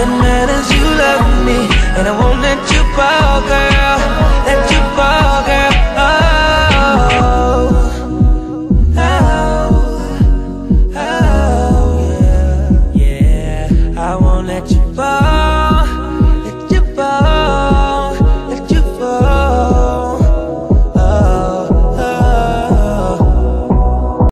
that